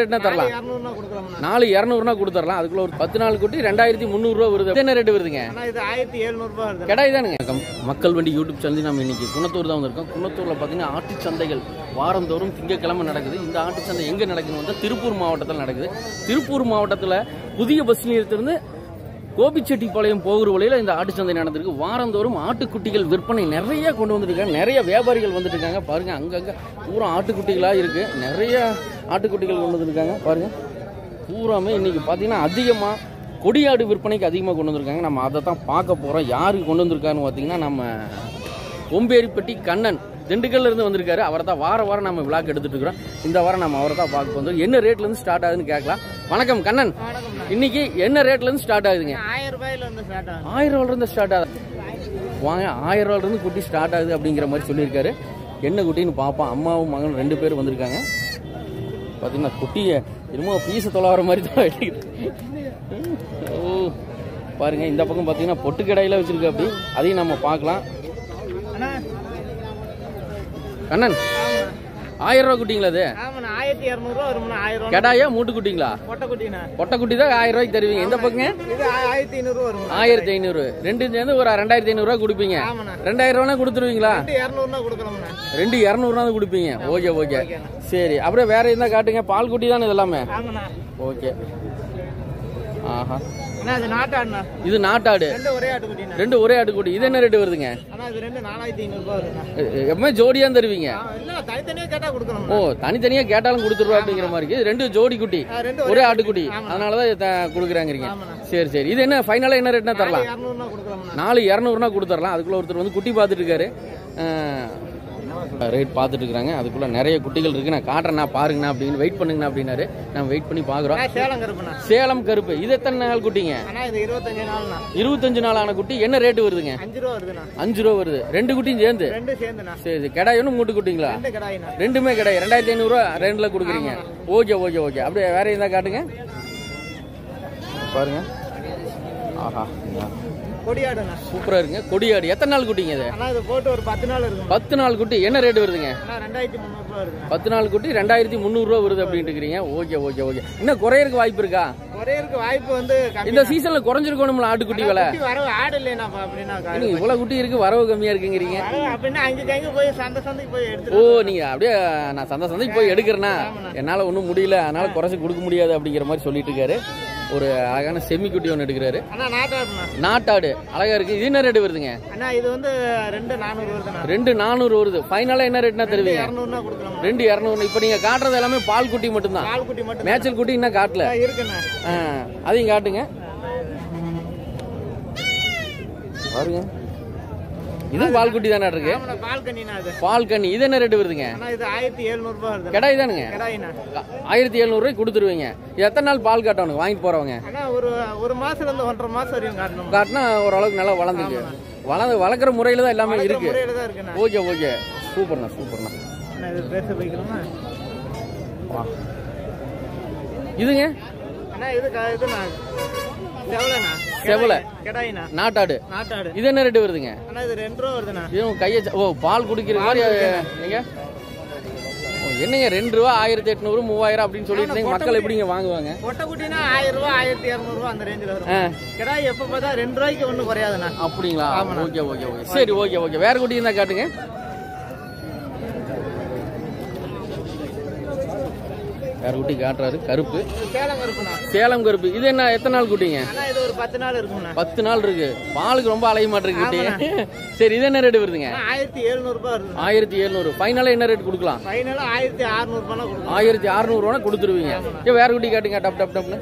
ரேட்னா தரலாம். நாலு இரநூறுனா கொடுத்துடலாம் அதுக்குள்ள ஒரு பத்து நாள் குட்டி ரெண்டாயிரத்தி முந்நூறுரூவா வருது. என்ன ரேட்டு வருதுங்க? ஆயிரத்தி எழுநூறுபா வருது. கடாய் தானுங்க. மக்கள் வண்டி யூடியூப் சேனல் நம்ம இன்னைக்கு குணத்தூர் தான் வந்திருக்கோம். குணத்தூர்ல பார்த்தீங்கன்னா ஆட்டுச் சந்தைகள் வாரந்தோறும் திங்கட்கிழமை நடக்குது. இந்த ஆட்டுச் சந்தை எங்க நடக்குதுன்னு வந்து திருப்பூர் மாவட்டத்தில் நடக்குது. திருப்பூர் மாவட்டத்தில் புதிய பஸ் நிலையத்திலிருந்து கோபிச்செட்டிப்பாளையம் போகிற வழியில இந்த ஆட்டுச்சந்தை நடந்திருக்கு. வாரந்தோறும் ஆட்டுக்குட்டிகள் விற்பனை நிறைய கொண்டு வந்துருக்காங்க நிறைய வியாபாரிகள் வந்துட்டு இருக்காங்க பாருங்க அங்கங்கே பூரா ஆட்டுக்குட்டிகளாக இருக்கு. நிறைய ஆட்டுக்குட்டிகள் கொண்டு வந்துருக்காங்க பாருங்க பூராமே இன்னைக்கு பார்த்தீங்கன்னா அதிகமாக கொடியாடு விற்பனைக்கு அதிகமாக கொண்டு வந்திருக்காங்க. நம்ம அதை தான் பார்க்க போகிறோம் யாருக்கு கொண்டு வந்திருக்காருன்னு பார்த்தீங்கன்னா நம்ம கொம்பேரிப்பட்டி கண்ணன் திண்டுக்கல்ல இருந்து வந்திருக்காரு. அவரை தான் வார வாரம் நம்ம விழாக்கு எடுத்துட்டு இருக்கிறோம். இந்த வாரம் நம்ம அவரை தான் பார்க்க வந்தோம் என்ன ரேட்லேருந்து ஸ்டார்ட் ஆகுதுன்னு கேட்கலாம். வணக்கம் கண்ணன். இன்னைக்கு என்ன ரேட்ல இருந்து ஸ்டார்ட் ஆகுதுங்க? ஆயிரம் ரூபாயில இருந்து ஸ்டார்ட் ஆகும் ஆயிரம் ரூபாயில இருந்து ஸ்டார்ட் ஆகுது. வாங்க ஆயிரம் ரூபாயில இருந்து குட்டி ஸ்டார்ட் ஆகுது அப்படிங்கிற மாதிரி சொல்லியிருக்காரு. என்ன குட்டின்னு பார்ப்போம் அம்மாவும் மகனும் ரெண்டு பேர் வந்திருக்காங்க. பார்த்தீங்கன்னா குட்டியை என்னமோ பீஸை தொலாவற மாதிரி தான் ஓ பாருங்க இந்த பக்கம் பார்த்தீங்கன்னா பொட்டு கடையில வச்சிருக்கு அப்படி அதையும் நம்ம பார்க்கலாம். கண்ணன் ஆயிரம் ரூபா குட்டிங்களா அது? ஆயிரத்தி இரநூறுவா வரும்ண்ணா. ஆயிரம். கெடாயா மூட்டு குட்டிங்களா கொட்டை குட்டிண்ணா பொட்டை குட்டி தான் ஆயிரம் ரூபாய்க்கு தருவீங்க இந்த இது ஆ- ஆயிரத்தி ஐநூறுவா வரும் ஆயிரத்தி ஐநூறு. ரெண்டு சேர்ந்து ஒரு ரெண்டாயிரத்தி ஐநூறுரூவா கொடுப்பீங்க. ரெண்டாயிரம் ரூபா கொடுத்துருவீங்களா? ரெண்டு இரநூறுனா ரெண்டு கொடுப்பீங்க. Okay okay. சரி. அப்புறம் வேற இருந்தா காட்டுங்க. பால் குட்டி தானே இது எல்லாமே ஓகே. ஆஹா. இது நாட்டாடு. ரெண்டு ஒரே ஆட்டுக்குட்டி இது என்ன ரேட்டு வருதுங்க? எப்பவுமே ஜோடியா தருவீங்க. ஓ தனித்தனியா கேட்டாலும் கொடுத்துருவா அப்படிங்கிற மாதிரி இருக்கு. ரெண்டு ஜோடி குட்டி. ஒரே ஆட்டுக்குட்டி அதனாலதான் கொடுக்குறாங்கிறீங்க. சரி சரி. இது என்ன ஃபைனலா என்ன ரேட்னா தரலாம்? நாலு இரநூறுனா கொடுத்துடலாம் அதுக்குள்ள ஒருத்தர் வந்து குட்டி பார்த்துட்டு இருக்காரு. ரேட் பார்த்துட்டு இருக்காங்க அதுக்குள்ள நிறைய குட்டிகள் இருக்கு. நான் காட்டுறேண்ணா பாருங்கண்ணா அப்படின்னு வெயிட் பண்ணுங்கண்ணா அப்படின்னாரு. நம்ம வெயிட் பண்ணி பார்க்குறோம். சேலம் கருப்புண்ணா. சேலம் கருப்பு. இது எத்தனை நாள் குட்டிங்க? இருபத்தஞ்சு நாள் ஆன குட்டி. என்ன ரேட்டு வருதுங்க? அஞ்சு ரூபா வருது. ரெண்டு குட்டியும் சேர்ந்து? சரி கடாய் ஒன்று மூட்டு குட்டிங்களா? ரெண்டுமே கிடையாது ரெண்டாயிரத்தி ஐநூறுரூவா ரெண்டில் கொடுக்குறீங்க. Okay okay okay. அப்படியே வேற இருந்தா காட்டுங்க. பாருங்க. ஆஹா கொடியாடுண்ணா சூப்பரா இருக்குங்க. கொடியாடு. எத்தனை நாள் குட்டிங்க இது? போட்டு ஒரு பத்து நாள் இருக்குண்ணா பத்து நாள் குட்டி. என்ன ரேட் வருதுங்க? ரெண்டாயிரத்தி பத்து நாள் குட்டி ரெண்டாயிரத்தி முந்நூறுரூவா வருது அப்படின்ட்டு இருக்கிறீங்க. Okay okay okay. இன்னும் குறையறதுக்கு வாய்ப்பு இருக்கா? இருக்கு வாய்ப்பு வந்து இந்த சீசன்ல குறைஞ்சிருக்கணும்ல ஆட்டுக்குட்டி விலை குட்டி வரவு ஆடு இல்லைனாப்பா அப்படின்னா நீங்க இவ்வளவு குட்டி இருக்கு வரவு கம்மியா இருக்குங்கிறீங்க. அப்படின்னா அஞ்சு டைங்க போய் சந்தை சந்தைக்கு போய் ஓ எடுத்துட்டு நீங்க அப்படியே நான் சந்தை சந்தைக்கு போய் எடுக்கிறேன்னா என்னால ஒன்றும் முடியல. அதனால குறைச்சு கொடுக்க முடியாது அப்படிங்கிற மாதிரி சொல்லிட்டு இருக்காரு. ஒரு அழகான செம்மி குட்டி ஒன்று எடுக்கிறாரு நாட்டாடு. அழகா இருக்கு. இது என்ன ரேட் வருதுங்க? இது வந்து ரெண்டு நானூறு வருதுண்ணா. ரெண்டு நானூறு வருது. ஃபைனலா என்ன ரேட்னா தருவீங்க? ரெண்டு இரநூறு. இப்போ நீங்க காட்டுறது எல்லாமே பால் குட்டி மட்டும்தான். மேய்ச்சல் குட்டி இன்னும் காட்டல. இருக்குண்ணா. அதையும் காட்டுங்க. பாருங்க. இதுவும் பால் குட்டி தானே இருக்கு? ஆமாண்ணா பால் கண்ணிண்ணா அது பால் கண்ணி இது என்ன ரேட் வருதுங்க? இது கடாய் தானுங்க? ஆயிரத்தி எழுநூறுவாய்க்கு கொடுத்துருவீங்க. இது எத்தனை நாள் பால் காட்டணும் வாங்கிட்டு போறவங்க? ஒரு ஒரு மாசத்துல இருந்து ஒன்றரை மாசம் வரையும் காட்டணும். காட்டினா ஓரளவுக்கு நல்லா வளர்ந்துருக்கு வளர்ந்து வளர்க்குற முறையில தான் எல்லாமே இருக்கு. Okay okay. சூப்பர்ண்ணா சூப்பர்ண்ணா. இது. இதுங்க? செவலை. நாட்டாடு. நாட்டாடு. இது என்ன ரேட் வருதுங்க? அண்ணா இது ரெண்டு ரூபா வருதுண்ணா. இதுவும் கையை ச- ஓ பால் குடிக்கிற மாதிரி நீங்க ஓ, என்னங்க ரெண்டு ரூபா ஆயிரத்தி எட்நூறு மூவாயிரம் அப்படின்னு சொல்லிட்டு. மக்கள் எப்படிங்க வாங்குவாங்க? ஆயிரம் ரூபா ஆயிரத்தி இரநூறுவா அந்த ரேஞ்சில் வரும். ஆ, கிடாய் எப்போ பார்த்தா ரெண்டு ரூபாய்க்கு ஒன்றும் குறையாதுண்ணா. அப்படிங்களா? Okay okay okay. சரி ஓகே ஓகே. வேற குட்டி இருந்தா காட்டுங்க. வேற குட்டி காட்டுறாரு. கருப்பு. சேலம் கருப்பு. இது என்ன எத்தனை நாள் குட்டிங்க? அண்ணா இது ஒரு பத்து நாள் இருக்குண்ணா. பத்து நாள் இருக்கு. பாலுக்கு ரொம்ப அலைய மாட்டிருக்கு குட்டி. சரி இது என்ன ரேட் வருதுங்க? ஆயிரத்தி எழுநூறுபா ஆயிரத்தி எழுநூறு. ஃபைனலாக என்ன ரேட் கொடுக்கலாம்? ஆயிரத்தி கொடுக்கும் ஆயிரத்தி அறுநூறுவா கொடுத்துருவீங்க. வேற குட்டி காட்டுங்க. டப் டப் டப்னு.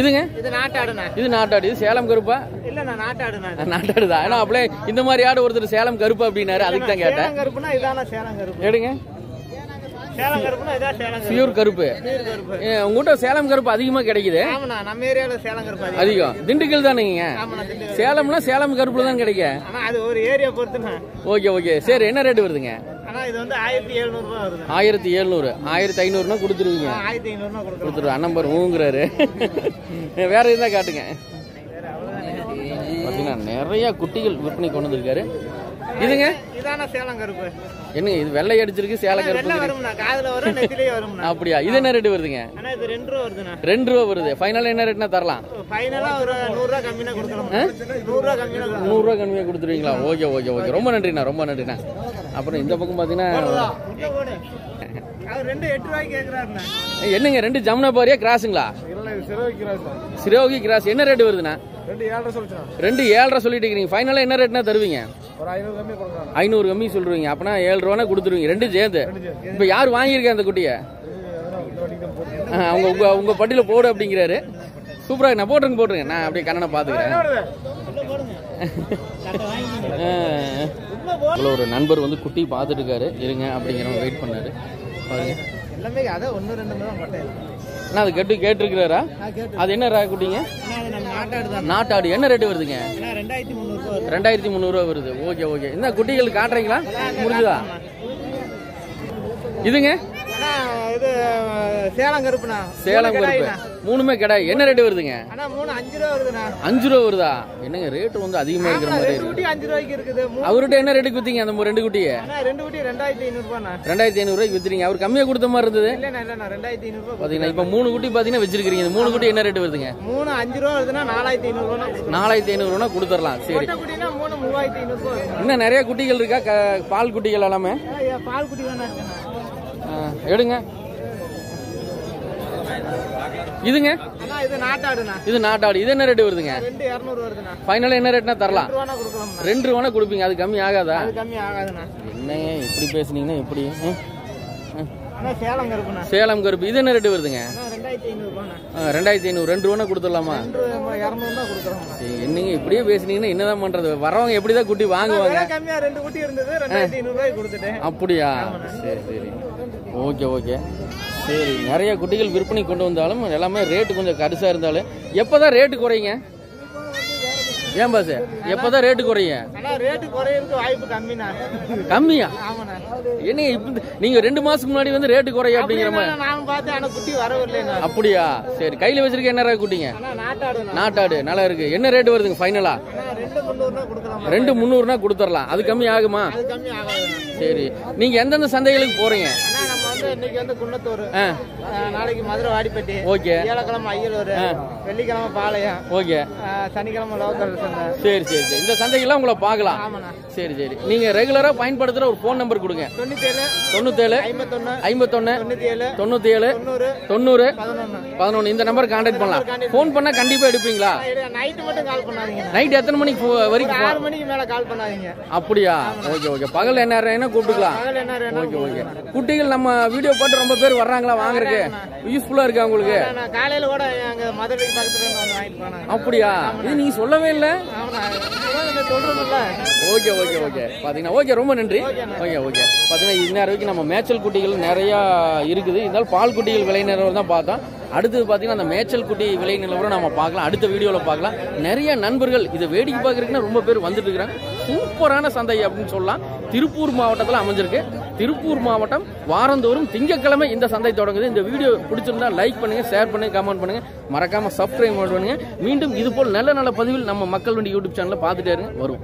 இதுங்க? இது நாட்டாடுண்ணா. இது நாட்டாடு. இது சேலம் கருப்பா? இல்லைண்ணா நாட்டாடுண்ணா இது. நாட்டாடு தான் ஏன்னா அப்படியே இந்த மாதிரி ஆடு ஒருத்தர் சேலம் கருப்பு அப்படின்னாரு. அதுக்கு தான் கேட்டேன். கருப்புனா இதானா சேலம் கருப்பு. எடுங்க சேலம் கருப்புனா இதான் சேலம் கருப்பு பியூர் கருப்பு. உங்ககிட்ட சேலம் கருப்பு அதிகமா கிடைக்குது? நம்ம ஏரியாவில் சேலம் கருப்பு அதிகம். திண்டுக்கல் தானேங்க சேலம்னா சேலம் கருப்புல தான் கிடைக்கும் அது ஒரு ஏரியா பொறுத்துண்ணா. Okay okay. சரி என்ன ரேட் வருதுங்க? ஆனா இது வந்து ஆயிரத்தி எழுநூறு ஆயிரத்தி ஐநூறுனா கொடுத்துருவீங்க. கொடுக்கலாம். கொடுத்துருவேன் நம்பர் ஊங்குறாரு. வேற இருந்தா காட்டுங்க. பார்த்தீங்கன்னா நிறைய குட்டிகள் விற்பனை கொண்டு வந்திருக்காரு. இதுங்க? இதான சேலம் கருப்பு. என்னங்க இது வெள்ளை அடிச்சிருக்கு சேலை வெள்ளை கருப்பு வரும்ண்ணா. காதுல வரும் நெத்திலேயே வரும்ண்ணா. அப்படியா? இது என்ன ரேட்டு வருதுங்க? ஆனா இது ரெண்டு ரூபா வருதுண்ணா. ரெண்டு ரூபா வருது. ஃபைனல் என்ன ரேட்னா தரலாம்? ஃபைனலா ஒரு நூறுரூவா கம்மினா கொடுக்கலாம். நூறுரூவா கம்மினா கொடுக்கலாம். நூறுரூவா கம்மியாக கொடுத்துருவீங்களா? Okay okay okay. ரொம்ப நன்றிண்ணா ரொம்ப நன்றிண்ணா. அப்புறம் இந்த பக்கம் கேட்குறாருண்ணா என்னங்க ரெண்டு ஜமுனா பாரியா கிராஸுங்களா? சிரோகி கிராஸ். என்ன ரேட் வருதுண்ணா? ரெண்டு ஏழரை சொல்லிட்டு இருக்கீங்க ஃபைனலாக என்ன ரேட்னா தருவீங்க? ஐநூறு கம்மி சொல்றீங்க. அப்பனா ஏழு ரூபானா கொடுத்துருவீங்க. ரெண்டு சேர்ந்து. இப்போ யார் வாங்கியிருக்கா அந்த குட்டியை? அவங்க உங்க உங்க பட்டியல போடு அப்படிங்கிறாரு. சூப்பரா நான் போட்டுருங்க போட்டுருங்க. நான் அப்படியே கண்ணனை பாத்துக்கிறேன் ஒரு நண்பர் வந்து குட்டி பார்த்துட்டு இருக்காரு. இருங்க அப்படிங்கிறவங்க வெயிட் பண்ணாரு. பாருங்க. எல்லாமே அதை ஒன்று ரெண்டு தான் பட்டேன். நான் அது கேட்டு கேட்டிருக்கிறாரா? அது என்ன ரா குட்டிங்க? நாட்டாடு என்ன ரேட்டு வருதுங்க? ரெண்டாயிரத்தி முந்நூறுரூவா வருது. Okay okay. என்ன குட்டிகள் காட்டுறீங்களா? முடிஞ்சுதா? இதுங்க? இது சேலம் கருப்புண்ணா. சேலம் கருப்பு. மூணுமே கடை என்ன ரேட்டு வருதுங்க? அஞ்சு ரூபா வருதா? என்னங்க ரேட்டு வந்து அதிகமா இருக்கிற மாதிரி அஞ்சு ரூபாய்க்கு இருக்குது. அவர்கிட்ட என்ன ரேட்டுக்கு வித்தீங்க அந்த ரெண்டு குட்டியை? ரெண்டு குட்டி ரெண்டாயிரத்தி ஐநூறுபாண்ணா ரெண்டாயிரத்தி ஐநூறு ரூபாய்க்கு வித்துறீங்க அவர் கம்மியா கொடுத்த மாதிரி இருந்தது. ரெண்டாயிரத்தி ஐநூறுபா பாத்தீங்கன்னா இப்ப மூணு குட்டி பாத்தீங்கன்னா வச்சிருக்கீங்க மூணு குட்டி என்ன ரேட்டு வருதுங்க? மூணு அஞ்சு ரூபா வருதுன்னா நாலாயிரத்தி ஐநூறுபா நாலாயிரத்தி ஐநூறு ரூபா கொடுத்துடலாம். சரி. ஐநூறுபா இன்னும் நிறைய குட்டிகள் இருக்கா? பால் குட்டிகள் எல்லாமே? பால் குட்டி எடுங்க. இதுங்க? இது நாட்டாடு. இது என்ன ரேட்டு வருதுங்க? ரெண்டு இரநூறு வருதுண்ணா. ஃபைனலா என்ன ரேட்னா தரலாம். ரெண்டு ரூபானா கொடுப்பீங்க. அது கம்மி ஆகாதா? என்னங்க இப்படி பேசுனீங்கன்னா எப்படி? சேலம் கருப்பு. இது என்ன ரேட்டு வருதுங்க? ரெண்டாயிரத்தி ஐநூறு. ரெண்டு ரூபா கொடுத்துடலாமா என்னங்க இப்படியே பேசுனீங்கன்னா என்னதான் பண்றது? வரவங்க எப்படிதான் குட்டி வாங்குவாங்க? கம்மியா ரெண்டு குட்டி இருந்தது ரெண்டாயிரத்தி ஐநூறுபாய்க்கு கொடுத்துட்டேன். அப்படியா? சரி சரி. Okay okay. சரி நிறைய குட்டிகள் விற்பனை கொண்டு வந்தாலும் எல்லாமே ரேட்டு கொஞ்சம் கடுசா இருந்தாலும் எப்பதான் ரேட்டு குறையுங்க ஏன் பாஸ் எப்பதான் ரேட்டு குறையும் ரேட்டு குறையறதுக்கு வாய்ப்பு கம்மிண்ணா. கம்மியா? என்னங்க இப்ப நீங்க ரெண்டு மாசத்துக்கு முன்னாடி வந்து ரேட்டு குறையும் அப்படிங்கிற மாதிரி. பார்த்தேன் ஆனா குட்டி அப்படியா? சரி கையில வச்சிருக்க என்ன ரேட் குட்டிங்க? நாட்டாடு நல்லா இருக்கு. என்ன ரேட் வருதுங்க ஃபைனலா ரெண்டு முந்நூறுனா கொடுத்துடலாம் அது கம்மி ஆகுமா? சரி நீங்க எந்தெந்த சந்தைகளுக்கு போறீங்க? வந்து இன்னைக்கு வந்து குன்னத்தூர். நாளைக்கு மதுரை வாடிப்பட்டி ஓகே. வியாழக்கிழமை ஐயலூர் வெள்ளிக்கிழமை பாளையம் ஓகே. சனிக்கிழமை லோக்கல் சந்தை. சரி சரி சரி. இந்த சந்தைக்கெல்லாம் உங்களை பார்க்கலாம். ஆமாண்ணா. சரி சரி. நீங்க ரெகுலரா பயன்படுத்துற ஒரு ஃபோன் நம்பர் கொடுங்க. தொண்ணூத்தேழு தொண்ணூத்தேழு ஐம்பத்தொன்னு ஐம்பத்தொன்னு தொண்ணூத்தி ஏழு தொண்ணூறு பதினொன்று இந்த நம்பர் கான்டாக்ட் பண்ணலாம். ஃபோன் பண்ணா கண்டிப்பா எடுப்பீங்களா? நைட்டு மட்டும் கால் பண்ணாதீங்க. நைட் எத்தனை மணிக்கு வரைக்கும் ஆறு மணிக்கு மேல கால் பண்ணாதீங்க. அப்படியா? Okay okay. பகல் என்ன கூப்பிட்டுக்கலாம்? Okay okay. குட்டிகள் நம்ம வீடியோ பார்த்து ரொம்ப பேர் வர்றாங்களா வாங்குறதுக்கு? யூஸ்ஃபுல்லா இருக்கா உங்களுக்கு? நான் காலையில கூட அங்க மதுரை பக்கத்துல அப்படியா? இது நீங்க சொல்லவே இல்லை? Okay okay okay. பாத்தீங்கன்னா ஓகே ரொம்ப நன்றி. ஓகே ஓகே பாத்தீங்கன்னா இந்நேரம் வரைக்கும் நம்ம மேய்ச்சல் குட்டிகள் நிறைய இருக்குது. இருந்தாலும் பால் குட்டிகள் விலை நிலவரம் தான் பார்த்தோம். அடுத்தது பாத்தீங்கன்னா அந்த மேய்ச்சல் குட்டி விலை நிலவரம் நம்ம பார்க்கலாம். அடுத்த வீடியோல பார்க்கலாம். நிறைய நண்பர்கள் இதை வேடிக்கை பார்க்கறதுக்குன்னா ரொம்ப பேர் வந்துட்டு இருக்கிறாங்க. சூப்பரான சந்தை அப்படின்னு சொல்லலாம். திருப்பூர் மாவட்டத்தில் அமைஞ்சிருக்கு. திருப்பூர் மாவட்டம் வாரந்தோறும் திங்கட்கிழமை இந்த சந்தை தொடங்குது. இந்த வீடியோ பிடிச்சிருந்தா லைக் பண்ணுங்க ஷேர் பண்ணுங்க கமெண்ட் பண்ணுங்க. மறக்காம சப்ஸ்கிரைப் பண்ணுங்க. மீண்டும் இது போல் நல்ல நல்ல பதிவில் நம்ம மக்கள் வண்டி யூடியூப் சேனலை பார்த்துட்டே இருங்க. வரும்